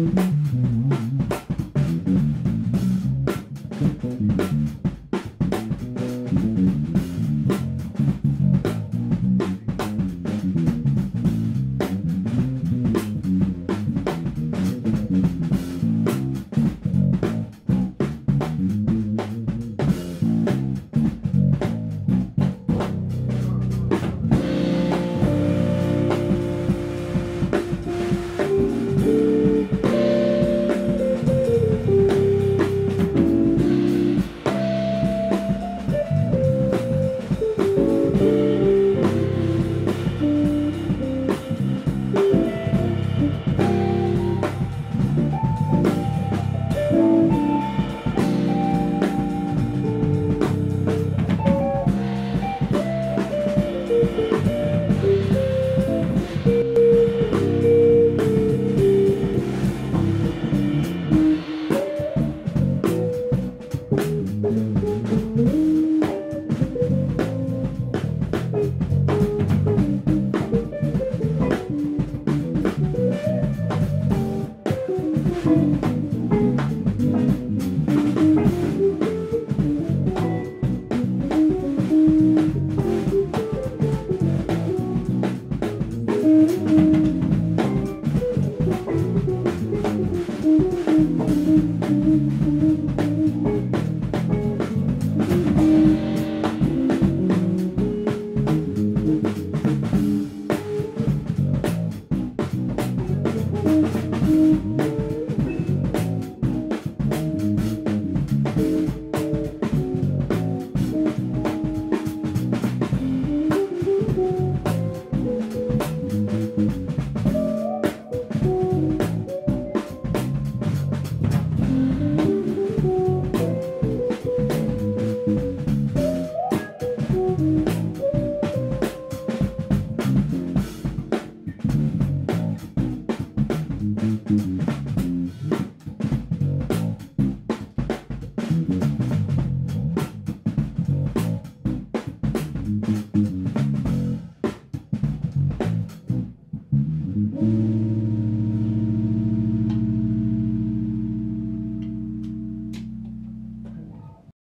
Música